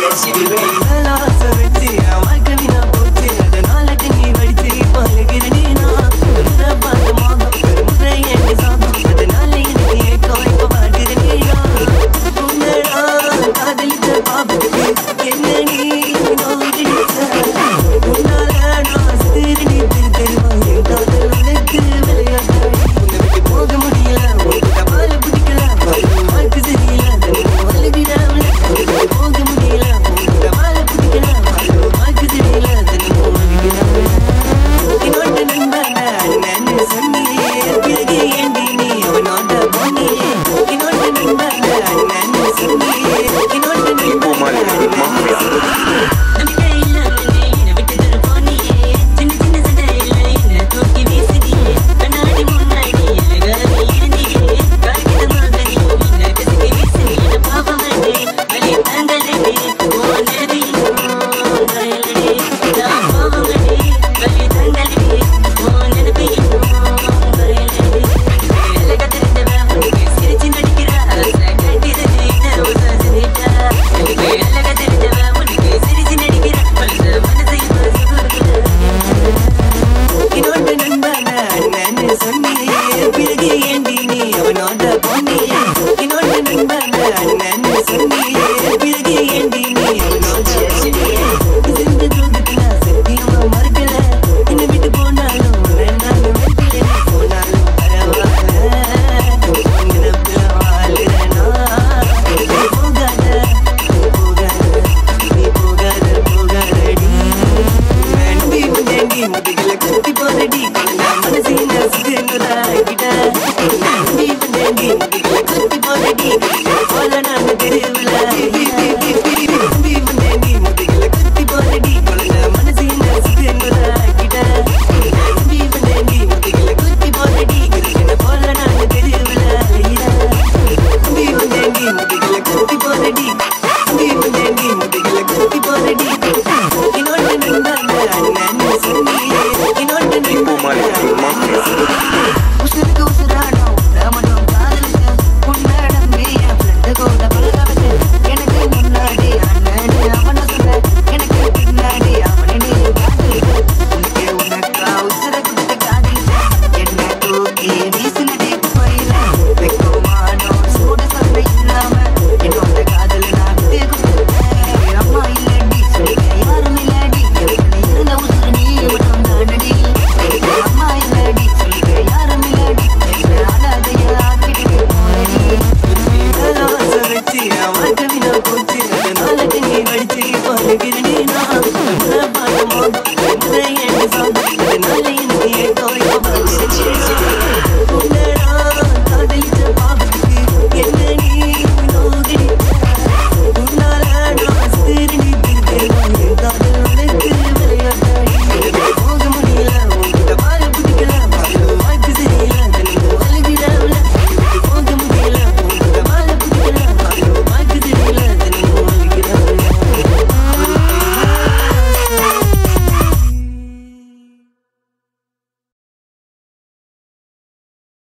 yes, you be ready. பிறகு ஏண்டி நீ அவனோட போனே நண்பன் அண்ணன் சொன்னே. baby.